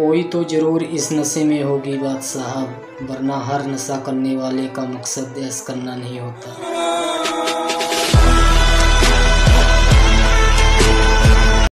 कोई तो ज़रूर इस नशे में होगी बात साहब वरना हर नशा करने वाले का मकसद ऐस करना नहीं होता।